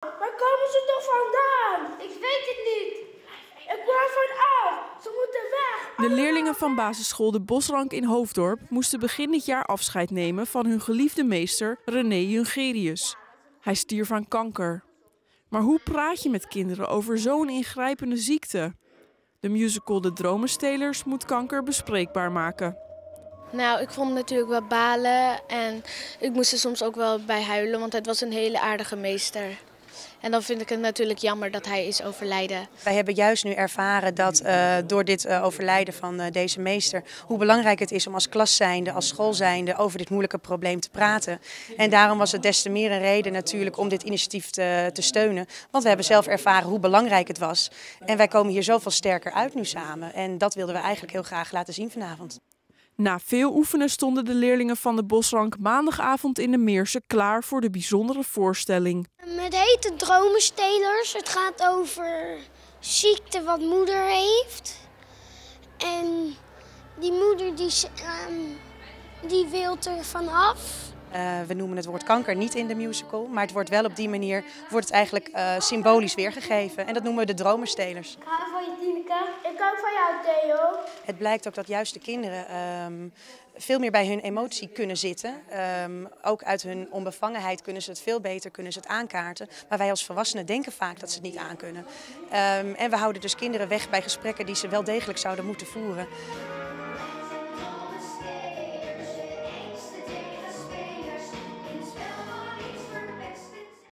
Waar komen ze toch vandaan? Ik weet het niet. Ik ben van af. Ze moeten weg. De leerlingen van basisschool De Bosrank in Hoofddorp moesten begin dit jaar afscheid nemen van hun geliefde meester René Jungerius. Hij stierf aan kanker. Maar hoe praat je met kinderen over zo'n ingrijpende ziekte? De musical De Dromenstelers moet kanker bespreekbaar maken. Nou, ik vond het natuurlijk wel balen en ik moest er soms ook wel bij huilen, want het was een hele aardige meester. En dan vind ik het natuurlijk jammer dat hij is overlijden. Wij hebben juist nu ervaren dat uh, door dit uh, overlijden van uh, deze meester, hoe belangrijk het is om als klas zijnde, als school zijnde over dit moeilijke probleem te praten. En daarom was het des te meer een reden natuurlijk om dit initiatief te, te steunen. Want we hebben zelf ervaren hoe belangrijk het was. En wij komen hier zoveel sterker uit nu samen. En dat wilden we eigenlijk heel graag laten zien vanavond. Na veel oefenen stonden de leerlingen van de Bosrank maandagavond in de Meerse klaar voor de bijzondere voorstelling. Het heet de Dromenstelers. Het gaat over ziekte wat moeder heeft. En die moeder die, um, die wil er vanaf. Uh, we noemen het woord kanker niet in de musical, maar het wordt wel op die manier wordt het eigenlijk uh, symbolisch weergegeven. En dat noemen we de dromenstelers. Ik hou van je, Tineke. Ik hou van jou, Theo. Het blijkt ook dat juist de kinderen um, veel meer bij hun emotie kunnen zitten. Um, ook uit hun onbevangenheid kunnen ze het veel beter kunnen ze het aankaarten. Maar wij als volwassenen denken vaak dat ze het niet aankunnen. Um, en we houden dus kinderen weg bij gesprekken die ze wel degelijk zouden moeten voeren.